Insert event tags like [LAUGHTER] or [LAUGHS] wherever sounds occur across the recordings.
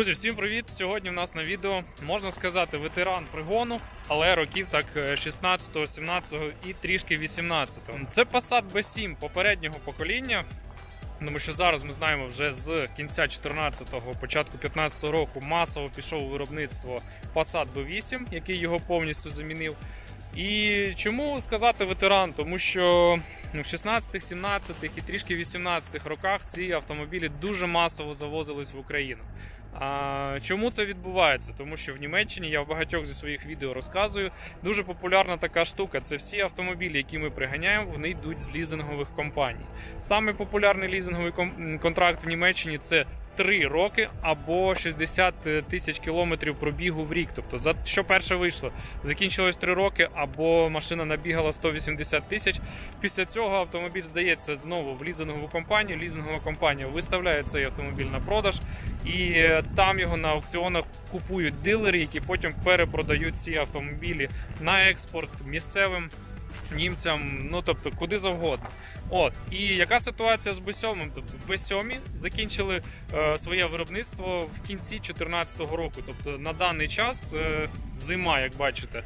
Друзі, всім привіт! Сьогодні в нас на відео можна сказати ветеран пригону, але років так 16, 17 і трішки 18. Це Passat B7 попереднього покоління. Тому що зараз ми знаємо, вже з кінця 14-го, початку 15-го року масово пішов у виробництво Passat B8, який його повністю замінив. І чому сказати ветеран? Тому що в 16-х, 17-х і трішки 18-х роках ці автомобілі дуже масово завозились в Україну. А чому це відбувається? Тому що в Німеччині я в багатьох зі своїх відео розказую. Дуже популярна така штука. Це всі автомобілі, які ми приганяємо, вони йдуть з лізингових компаній. Саме популярний лізинговий контракт в Німеччині це 3 роки або 60 тисяч кілометрів пробігу в рік. Тобто, за що перше вийшло? Закінчилось 3 роки, або машина набігала 180 тисяч. Pісля цього автомобіль здається знову в лізингову компанію. Лізингова компанія виставляє цей автомобіль на продаж, і е, там його на аукціонах купують дилери, які потім перепродають ці автомобілі на експорт місцевим німцям, ну тобто куди завгодно. От і яка ситуація з B7? Тобто B7 закінчили е, своє виробництво в кінці 2014 року. Тобто на даний час е, зима, як бачите.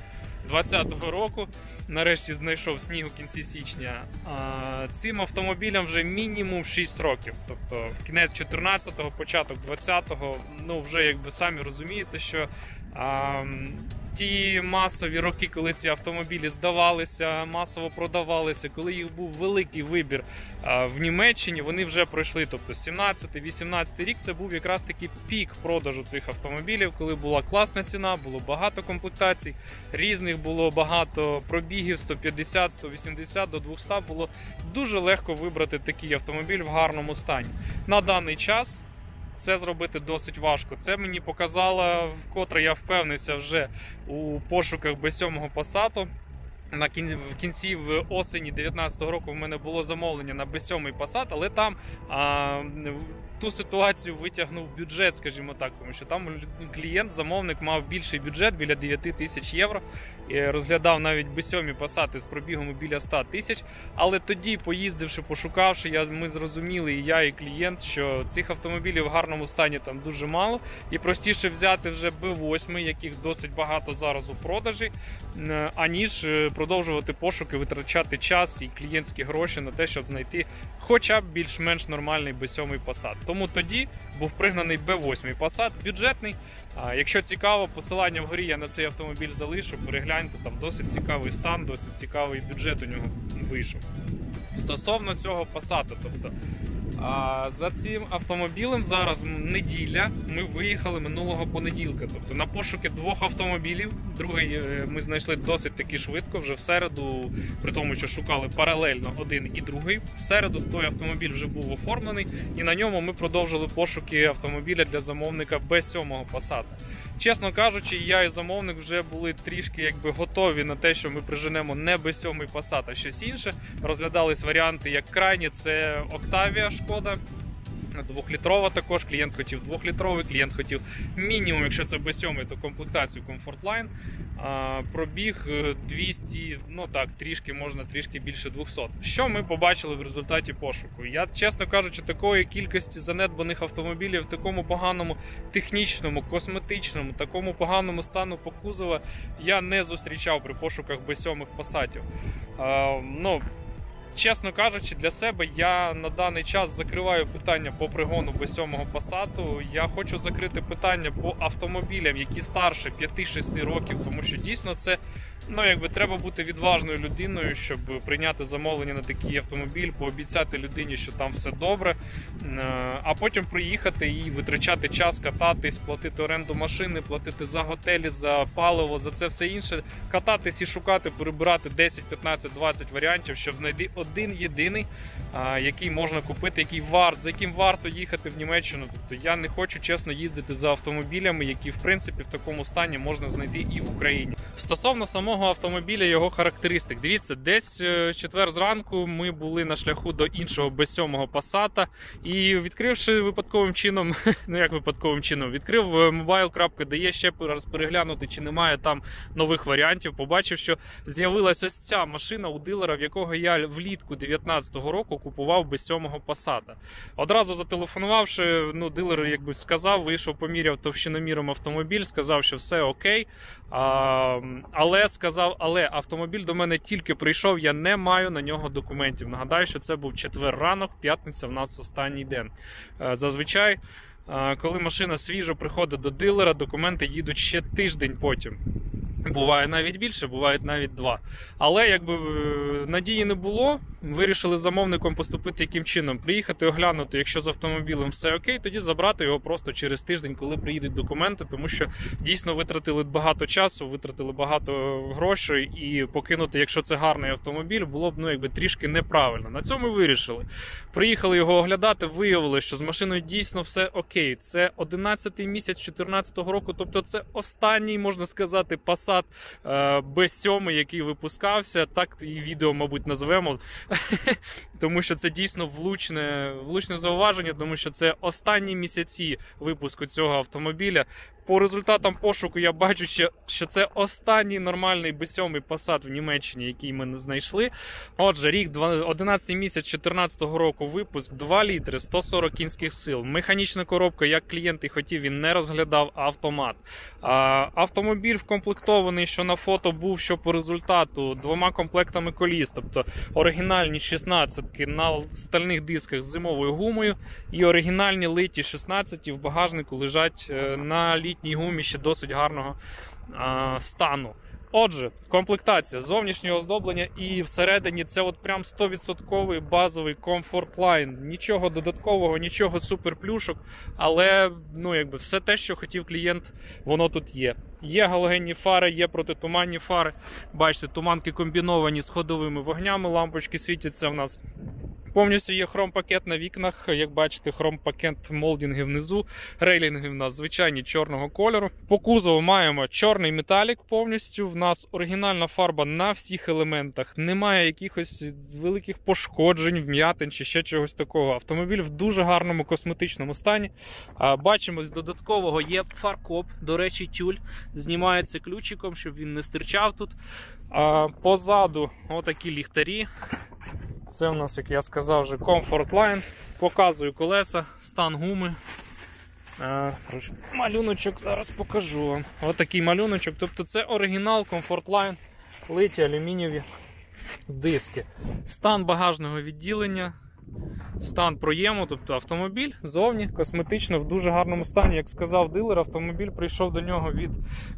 2020 року нарешті знайшов сніг у кінці січня. А, цим автомобілям вже мінімум 6 років. Тобто кінець 14-го, початок 20-го, ну вже якби самі розумієте, що а, ті масові роки, коли ці автомобілі здавалися, масово продавалися, коли їх був великий вибір в Німеччині, вони вже пройшли. Тобто 17-18 рік це був якраз такий пік продажу цих автомобілів, коли була класна ціна, було багато комплектацій, різних було багато пробігів 150, 180 до 200 було дуже легко вибрати такий автомобіль в гарному стані. На даний час це зробити досить важко. Це мені показало, вкотре я впевнився вже у пошуках B7 Passat. На кінці в кінці в осені 19-го року в мене було замовлення на B7 Passat, але там а, ту ситуацію витягнув бюджет, скажімо так, тому що там клієнт, замовник мав більший бюджет біля 9 тисяч євро. І розглядав навіть B7 Passat з пробігом біля 100 тисяч. Але тоді, поїздивши, пошукавши, я, ми зрозуміли, і я, і клієнт, що цих автомобілів в гарному стані там дуже мало. І простіше взяти вже B8, яких досить багато зараз у продажі, аніж е, продовжувати пошуки, витрачати час і клієнтські гроші на те, щоб знайти хоча б більш-менш нормальний B7 Passat. Тому тоді був пригнаний B8 Passat, бюджетний. Якщо цікаво, посилання вгорі я на цей автомобіль залишу. Перегляньте, там досить цікавий стан, досить цікавий бюджет у нього вийшов. Стосовно цього Passat, тобто за цим автомобілем зараз неділя. Ми виїхали минулого понеділка. Тобто на пошуки двох автомобілів. Другий е, ми знайшли досить таки швидко. Вже в середу, при тому, що шукали паралельно один і другий. В середу той автомобіль вже був оформлений, і на ньому ми продовжили пошуки автомобіля для замовника B7 Passat. Чесно кажучи, я і замовник вже були трішки якби готові на те, що ми приженемо не B7 Passat, а щось інше. Розглядались варіанти як крайні, це Octavia Шкода. Двохлітрова також. Клієнт хотів двохлітровий, клієнт хотів мінімум, якщо це B7, то комплектацію Comfort Line. А, пробіг е, 200, ну так, трішки можна трішки більше 200. Що ми побачили в результаті пошуку? Я, чесно кажучи, такої кількості занедбаних автомобілів в такому поганому технічному, косметичному, такому поганому стану по кузова я не зустрічав при пошуках B7 Passatів. Ну, Чесно кажучи, для себе я на даний час закриваю питання по пригону B7 Пасату. Я хочу закрити питання по автомобілям, які старше 5-6 років, тому що дійсно це ну якби треба бути відважною людиною, щоб прийняти замовлення на такий автомобіль, пообіцяти людині, що там все добре, а потім приїхати і витрачати час, кататись, платити оренду машини, платити за готелі, за паливо, за це все інше, кататись і шукати, перебирати 10, 15, 20 варіантів, щоб знайти один єдиний, який можна купити, який варт, за яким варто їхати в Німеччину. Тобто я не хочу чесно їздити за автомобілями, які в принципі в такому стані можна знайти і в Україні. Стосовно самого самого автомобіля, його характеристик. Дивіться, десь е, четвер зранку ми були на шляху до іншого B7 Passat і відкривши випадковим чином, [LAUGHS] ну як випадковим чином, відкрив е, mobile.de ще раз переглянути, чи немає там нових варіантів. Побачив, що з'явилася ось ця машина у дилера, в якого я влітку 2019 року купував B7 Passat. Одразу зателефонувавши, ну дилер якби сказав, вийшов, поміряв товщиноміром автомобіль, сказав, що все окей. А, Але сказав, але автомобіль до мене тільки прийшов, я не маю на нього документів. Нагадаю, що це був четвер ранок, п'ятниця в нас останній день. Е, Зазвичай, е, коли машина свіжо приходить до дилера, документи їдуть ще тиждень потім. Буває навіть більше, бувають навіть два. Але якби е, надії не було, вирішили замовником поступити яким чином. Приїхати, оглянути, якщо з автомобілем все окей, тоді забрати його просто через тиждень, коли приїдуть документи, тому що дійсно витратили багато часу, витратили багато грошей, і покинути, якщо це гарний автомобіль, було б ну якби трішки неправильно. На цьому вирішили. Приїхали його оглядати, виявили, що з машиною дійсно все окей. Це 11-й місяць 2014 року, тобто це останній, можна сказати, Passat B7, який випускався. Так і відео, мабуть, назвемо. [LAUGHS] тому що це дійсно влучне, влучне зауваження, тому що це останні місяці випуску цього автомобіля. По результатам пошуку я бачу, що, що це останній нормальний B7 Passat в Німеччині, який ми не знайшли. Отже, рік 11 місяць 2014 року випуск 2 літри, 140 кінських сил. Механічна коробка, як клієнт і хотів, він не розглядав автомат. Автомобіль вкомплектований, що на фото був, що по результату двома комплектами коліс, тобто оригінальні 16-ки на стальних дисках з зимовою гумою, і оригінальні литі 16 в багажнику лежать е, на літній літній гумі ще досить гарного а, стану. Отже, комплектація зовнішнього оздоблення і всередині це от прям 100% базовий комфорт лайн. Нічого додаткового, нічого суперплюшок, але ну якби все те, що хотів клієнт, воно тут є. Є галогенні фари, є протитуманні фари. Бачите, туманки комбіновані з ходовими вогнями, лампочки світяться в нас. Повністю є хром-пакет на вікнах. Як бачите, хром-пакет молдінги внизу. Рейлінги в нас звичайні чорного кольору. По кузову маємо чорний металік повністю. В нас оригінальна фарба на всіх елементах. Немає якихось великих пошкоджень, вм'ятин чи ще чогось такого. Автомобіль в дуже гарному косметичному стані. Бачимо, з додаткового є фаркоп. До речі, тюль знімається ключиком, щоб він не стирчав тут. Позаду отакі ліхтарі. Це у нас, як я сказав, вже Comfort Line. Показую колеса, стан гуми. А, малюночок зараз покажу вам. Отакий малюночок. Тобто це оригінал Comfort Line, литі алюмінієві диски. Стан багажного відділення стан проєму, тобто автомобіль зовні косметично в дуже гарному стані. Як сказав дилер, автомобіль прийшов до нього від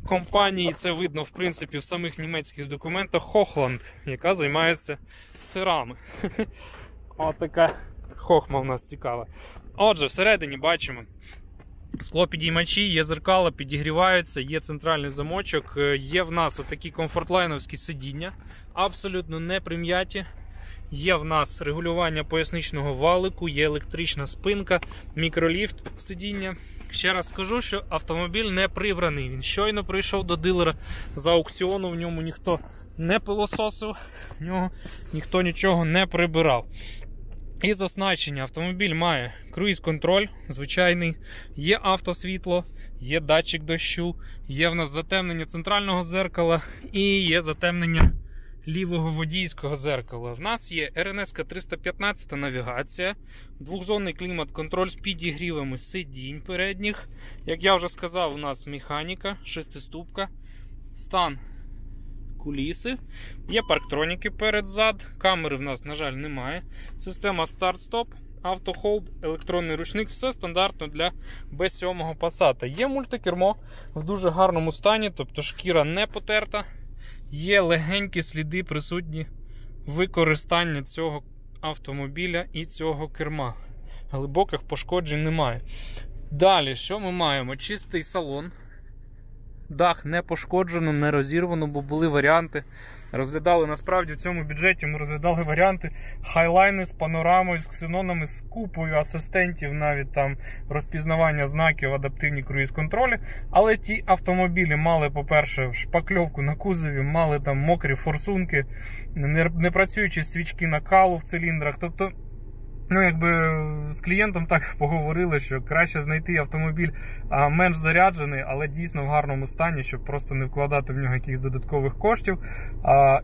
компанії, це видно в принципі в самих німецьких документах Хохланд, яка займається сирами. [LAUGHS] Ось така хохма у нас цікава. Отже, всередині бачимо. Скло підіймачі, є зеркала, підігріваються, є центральний замочок, е, є в нас отакі комфортлайновські сидіння, абсолютно не прим'яті. Є в нас регулювання поясничного валику, є електрична спинка, мікроліфт сидіння. Ще раз скажу, що автомобіль не прибраний. Він щойно прийшов до дилера за аукціону, в ньому ніхто не пилососив, в нього ніхто нічого не прибирав. Із оснащення автомобіль має круїз-контроль, звичайний, є автосвітло, є датчик дощу, є в нас затемнення центрального зеркала і є затемнення лівого водійського зеркала. В нас є RNS 315 навігація, двохзонний клімат-контроль з підігрівами сидінь передніх. Як я вже сказав, у нас механіка, шестиступка, стан куліси, є парктроніки перед-зад, камери в нас, на жаль, немає. Система старт-стоп. Auto Hold, електронний ручник, все стандартно для B7 Passat. Є мультикермо в дуже гарному стані, тобто шкіра не потерта є легенькі сліди присутні використання цього автомобіля і цього керма. Глибоких пошкоджень немає. Далі, що ми маємо? Чистий салон. Дах не пошкоджено, не розірвано, бо були варіанти Розглядали насправді в цьому бюджеті. Ми розглядали варіанти хайлайни з панорамою, з ксенонами, з купою асистентів, навіть там розпізнавання знаків, адаптивні круїз-контролі. Але ті автомобілі мали, по-перше, шпакльовку на кузові, мали там мокрі форсунки, не працюючі свічки накалу в циліндрах. Тобто. Ну, якби з клієнтом так [LAUGHS] поговорили, що краще знайти автомобіль менш заряджений, але дійсно в гарному стані, щоб просто не вкладати в нього якихось додаткових коштів.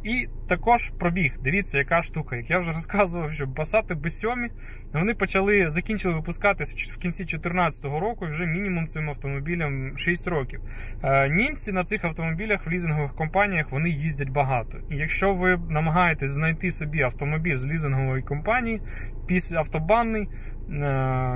І також пробіг. Дивіться, яка штука. Як я вже [LAUGHS] розказував, що Passat B7 вони почали закінчили випускатися в кінці 2014 року і вже мінімум цим автомобілям 6 років. Німці на цих автомобілях в лізингових компаніях вони їздять багато. І якщо ви намагаєтесь знайти собі автомобіль з лізингової компанії, після автобанний, е,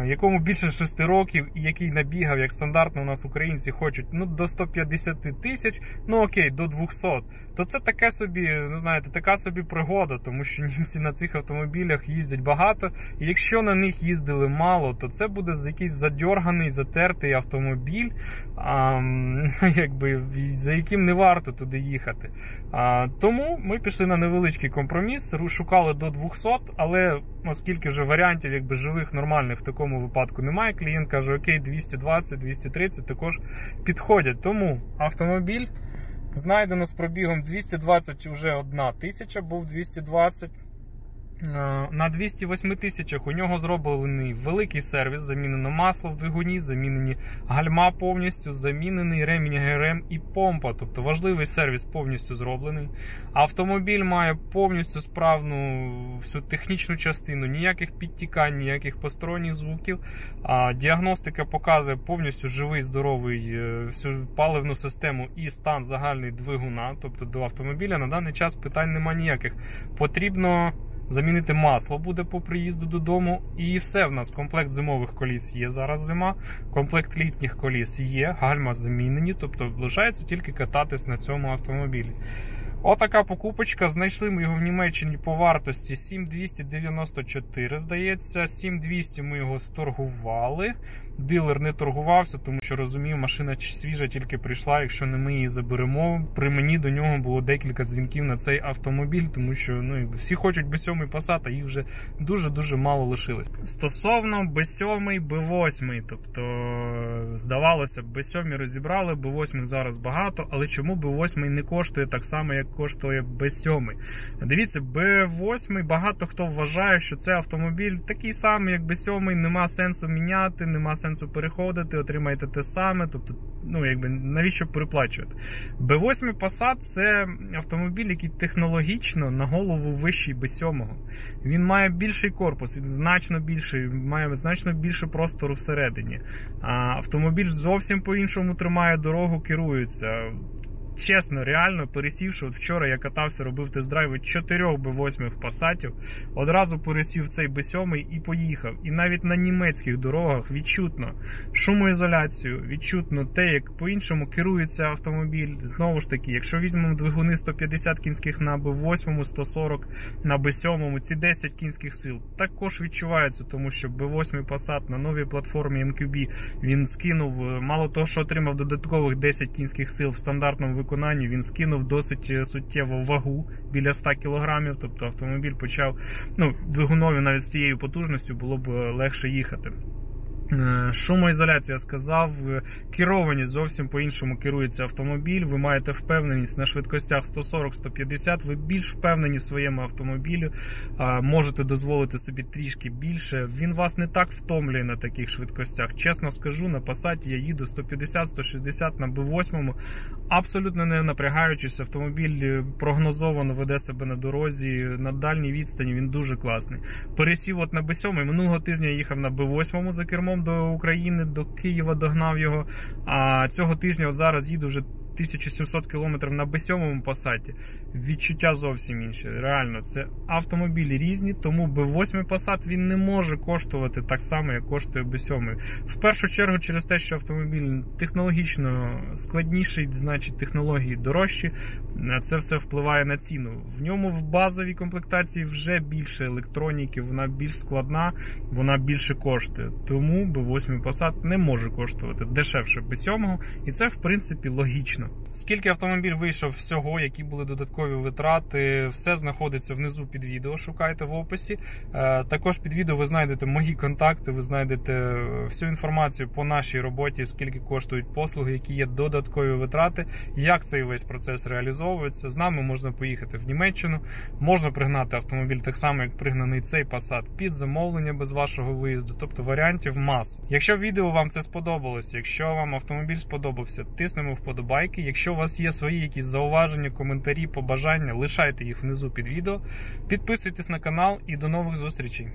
якому більше 6 років і який набігав, як стандартно у нас українці хочуть, ну до 150 тисяч, ну окей, до 200, то це таке собі, ну знаєте, така собі пригода, тому що німці на цих автомобілях їздять багато. І якщо на них їздили мало, то це буде якийсь задьорганий, затертий автомобіль, а, [LAUGHS] якби, за яким не варто туди їхати. А, Тому ми пішли на невеличкий компроміс, шукали до 200, але оскільки вже варіантів якби живих нормальних в такому випадку немає, клієнт каже, окей, 220-230 також підходять. Тому автомобіль знайдено з пробігом 220 вже одна тисяча, був 220. Е, на 208 тисячах у нього зроблений великий сервіс, замінено масло в двигуні, замінені гальма повністю, замінений ремінь ГРМ і помпа. Тобто важливий сервіс повністю зроблений. Автомобіль має повністю справну всю технічну частину, ніяких підтікань, ніяких посторонніх звуків. Діагностика показує повністю живий, здоровий е, всю паливну систему і стан загальний двигуна. Тобто до автомобіля на даний час питань немає ніяких. Потрібно. Замінити масло буде по приїзду додому. І все в нас. Комплект зимових коліс є зараз зима, комплект літніх коліс є, гальма замінені, тобто лишається тільки кататись на цьому автомобілі. Отака покупочка. Знайшли ми його в Німеччині по вартості 7294, здається. 7200 ми його сторгували. Дилер не торгувався, тому що розумів, машина свіжа тільки прийшла. Якщо не ми її заберемо. При мені до нього було декілька дзвінків на цей автомобіль, тому що ну, всі хочуть B7 Passat, а їх вже дуже-дуже мало лишилось. Стосовно B7, B8, тобто, здавалося, B7 розібрали, B8 зараз багато, але чому B8 не коштує так само, як коштує B7? Дивіться, B8 багато хто вважає, що це автомобіль такий самий, як B7, нема сенсу міняти, нема сенсу переходити, отримаєте те саме. Тобто, ну якби навіщо переплачувати? B8 Passat це автомобіль, який технологічно на голову вищий B7. Він має більший корпус, він значно більший, має значно більше простору всередині. А Автомобіль зовсім по-іншому тримає дорогу, керується чесно, реально пересівши, от вчора я катався, робив тест-драйв від 4 б 8 пасатів, одразу пересів цей Б7 і поїхав. І навіть на німецьких дорогах відчутно шумоізоляцію, відчутно те, як по-іншому керується автомобіль. Знову ж таки, якщо візьмемо двигуни 150 кінських на Б8, 140 на Б7, ці 10 кінських сил також відчуваються, тому що Б8 Passat на новій платформі MQB він скинув, мало того, що отримав додаткових 10 кінських сил в стандартному виконанні виконанні він скинув досить суттєво суттєву вагу біля 100 кг, тобто автомобіль почав ну, двигунові навіть з тією потужністю було б е, легше їхати. Е, шумоізоляція сказав, е, керованість зовсім по-іншому керується автомобіль. Ви маєте впевненість на швидкостях 140-150, ви більш впевнені в своєму автомобілі, можете дозволити собі трішки більше. Він вас не так втомлює на таких швидкостях. Чесно скажу, на Passat я їду 150-160 на B8, абсолютно не напрягаючись, автомобіль е, прогнозовано веде себе на дорозі. На дальній відстані він дуже класний. Пересів от на B7, минулого тижня я їхав на B8 за кермом до України, до Києва догнав його. А цього тижня от зараз їду вже 1700 км на Б7 пасаті. Відчуття зовсім інше. Реально, це автомобілі різні, тому B8 Passat він не може коштувати так само, як коштує B7. В першу чергу, через те, що автомобіль технологічно складніший, значить технології дорожчі. Це все впливає на ціну. В ньому в базовій комплектації вже більше електроніки, вона більш складна, вона більше коштує. Тому B8 Passat не може коштувати дешевше B7, і це в принципі логічно. Скільки автомобіль вийшов всього, які були додаткові витрати, все знаходиться внизу під відео. Шукайте в описі. Е, Також під відео ви знайдете мої контакти, ви знайдете е, всю інформацію по нашій роботі, скільки коштують послуги, які є додаткові витрати, як цей весь процес реалізовується. З нами можна поїхати в Німеччину, можна пригнати автомобіль так само, як пригнаний цей Passat під замовлення без вашого виїзду, тобто варіантів мас. Якщо відео вам це сподобалося, якщо вам автомобіль сподобався, тиснемо вподобайки. Якщо у вас є свої якісь зауваження, коментарі, побажання, лишайте їх внизу під відео. Підписуйтесь на канал і до нових зустрічей.